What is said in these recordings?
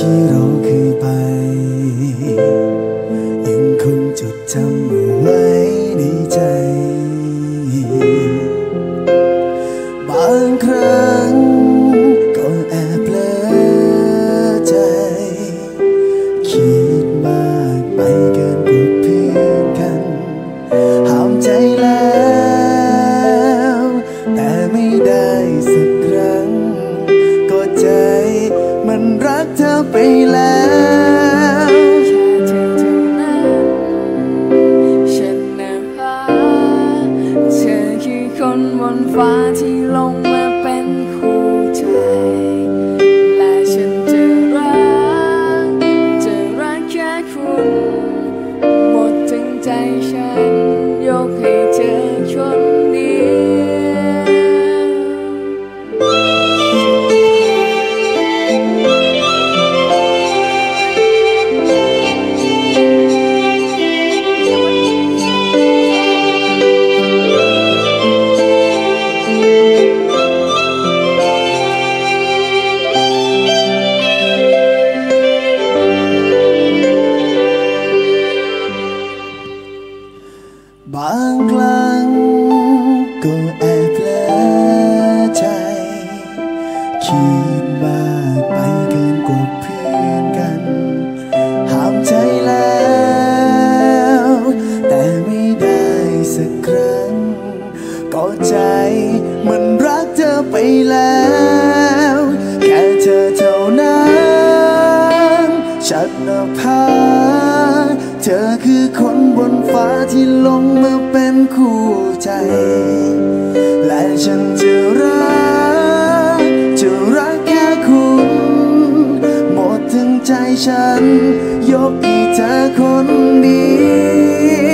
ทุกที่ คนบนฟ้าที่ลงมา เป็นคู่ใจ และฉันจะรัก จะรักแค่คุณ หมดทั้งใจฉัน ยกให้เธอคนเดี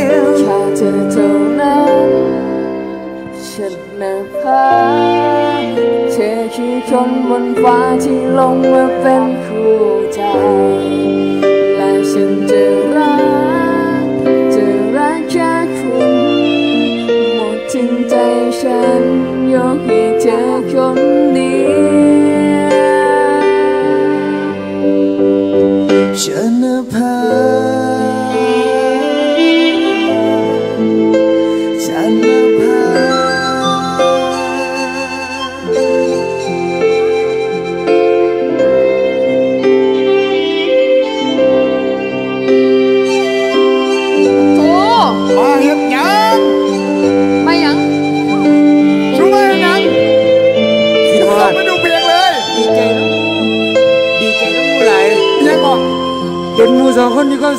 ยวแค่เธอเท่านั้นฉันนะพาเธอคือคนบนฟ้าที่ลงมาเป็นคู่ใจ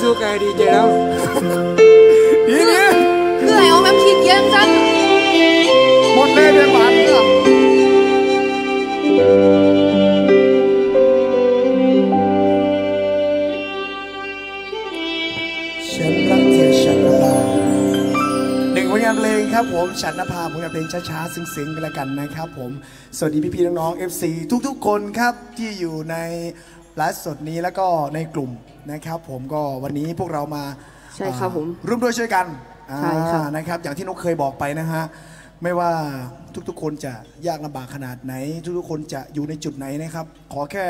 องคนมีความสุขไงดีใจแล้วดีนี้คืออะไรเอาแม่คิดเยอะจังหมดเลยเป็นหวานเออฉันรักเธอฉันนภาหนึ่งผลงานเพลงครับผมฉันนภาผลงานเพลงช้าๆซึ้งๆกันล้วกันนะครับผม สวัสดีพี่ๆน้องๆ FC ทุกๆคนครับที่อยู่ใน ไลฟ์สดนี้แล้วก็ในกลุ่มนะครับผมก็วันนี้พวกเรามาใช่ครับผมร่วมด้วยช่วยกันใช่ครับอ่านะครับ อย่างที่นกเคยบอกไปนะฮะไม่ว่าทุกๆ คนจะยากลำบากขนาดไหน ทุกๆ คนจะอยู่ในจุดไหนนะครับ ขอแค่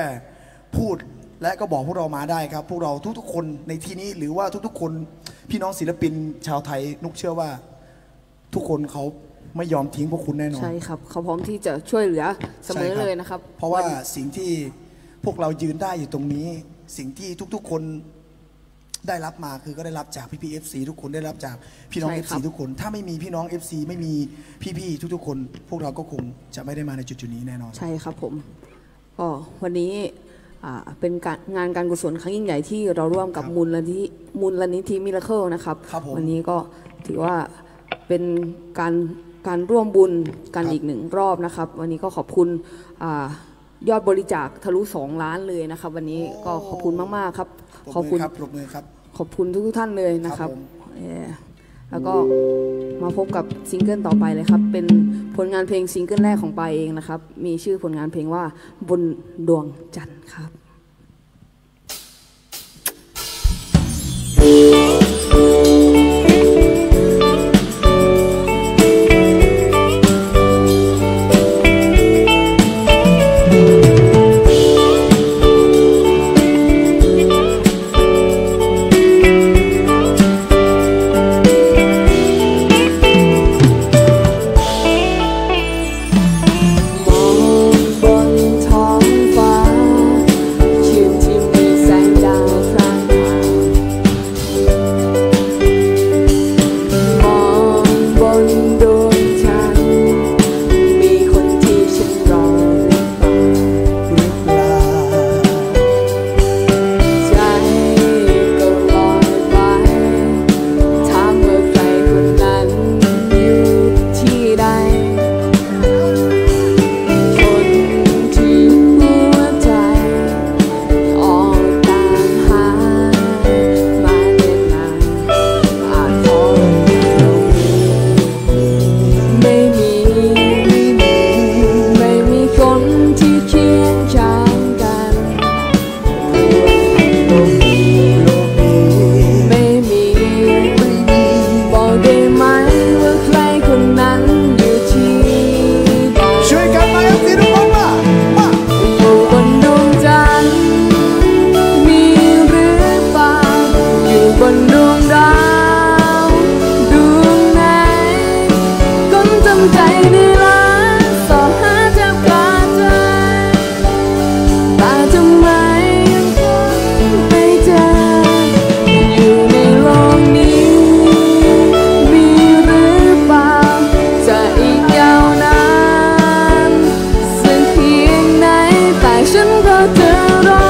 พูดและก็บอกพวกเรามาได้ครับ พวกเราทุกๆ คนในที่นี้หรือว่าทุกๆ คนพี่น้องศิลปินชาวไทยนุกเชื่อว่า ทุกคนเขาไม่ยอมทิ้งพวกคุณแน่นอนใช่ครับเขาพร้อมที่จะช่วยเหลือเสมอใช่ครับเลยนะครับ เพราะว่าสิ่งที่ พวกเรายืนได้อยู่ตรงนี้ สิ่งที่ทุกๆคนได้รับมาคือก็ได้รับจากพี่พี่ FC ทุกคนได้รับจากพี่น้อง FC ใช่ครับ ทุกคน ถ้าไม่มีพี่น้อง FC ไม่มีพี่ๆทุกๆ คน พวกเราก็คงจะไม่ได้มาในจุดๆนี้แน่นอน ใช่ครับผมก็วันนี้อ่าเป็นการงานการกุศลครั้งยิ่งใหญ่ที่เราร่วมกับครับมูลนิธิมูลนิธิมิราเคิลนะครับ ครับผมวันนี้ก็ถือว่าเป็นการการร่วมบุญกันครับอีกหนึ่งรอบนะครับ วันนี้ก็ขอบคุณอา ยอดบริจาคทะลุ 2 ล้านเลยนะครับ วันนี้ก็ขอบคุณมากๆครับปรบมือขอบคุณครับปรบมือครับ ขอบคุณทุกๆท่านเลยนะครับครับผมเอ่อแล้วก็มาพบกับซิงเกิลต่อไปเลยครับ เป็นผลงานเพลงซิงเกิลแรกของปายเองนะครับ มีชื่อผลงานเพลงว่าบนดวงจันทร์ครับ ฉันก็เธอรอ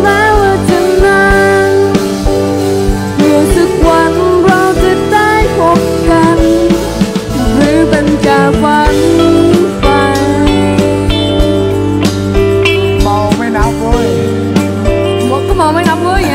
แม้ว่าจะนานเมื่อสักวันเราจะได้พบกัน หรือเป็นแค่ฝันไปเมาไม่นับเว้ยก็เมาไม่นับเว้ยไง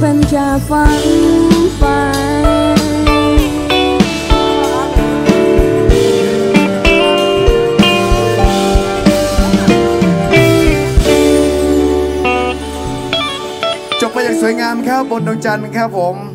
เป็นแค่ฝันจบไปอย่างสวยงามครับบนดวงจันทร์ครับผม